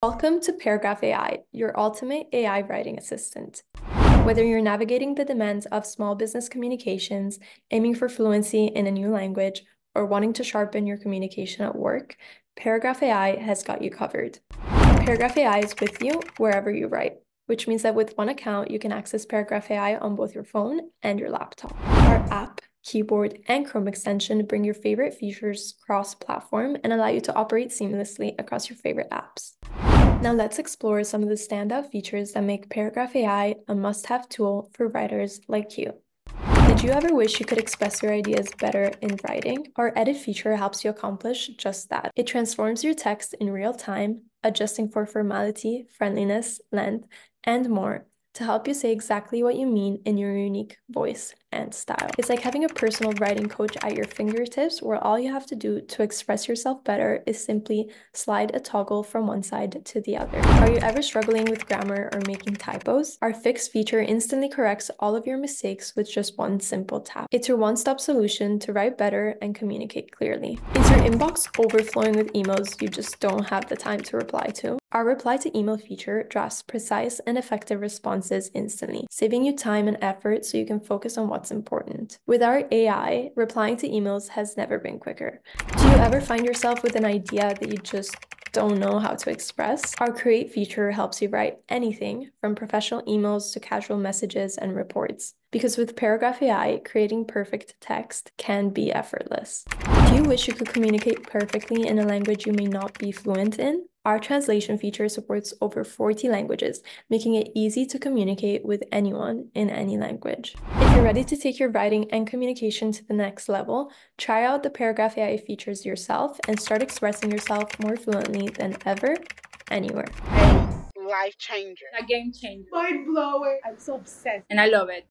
Welcome to Paragraph AI, your ultimate AI writing assistant. Whether you're navigating the demands of small business communications, aiming for fluency in a new language, or wanting to sharpen your communication at work, Paragraph AI has got you covered. Paragraph AI is with you wherever you write, which means that with one account, you can access Paragraph AI on both your phone and your laptop. Our app keyboard, and Chrome extension bring your favorite features cross-platform and allow you to operate seamlessly across your favorite apps. Now let's explore some of the standout features that make Paragraph AI a must-have tool for writers like you. Did you ever wish you could express your ideas better in writing? Our edit feature helps you accomplish just that. It transforms your text in real time, adjusting for formality, friendliness, length, and more to help you say exactly what you mean in your unique voice and style. It's like having a personal writing coach at your fingertips where all you have to do to express yourself better is simply slide a toggle from one side to the other. Are you ever struggling with grammar or making typos? Our fix feature instantly corrects all of your mistakes with just one simple tap. It's your one-stop solution to write better and communicate clearly. Is your inbox overflowing with emails you just don't have the time to reply to? Our reply to email feature drafts precise and effective responses instantly, saving you time and effort so you can focus on what's important. With our AI, replying to emails has never been quicker. Do you ever find yourself with an idea that you just don't know how to express? Our create feature helps you write anything from professional emails to casual messages and reports. Because with Paragraph AI, creating perfect text can be effortless. Do you wish you could communicate perfectly in a language you may not be fluent in? Our translation feature supports over 40 languages, making it easy to communicate with anyone in any language. If you're ready to take your writing and communication to the next level, try out the Paragraph AI features yourself and start expressing yourself more fluently than ever, anywhere. life changer. A game changer. Mind blowing. I'm so obsessed. And I love it.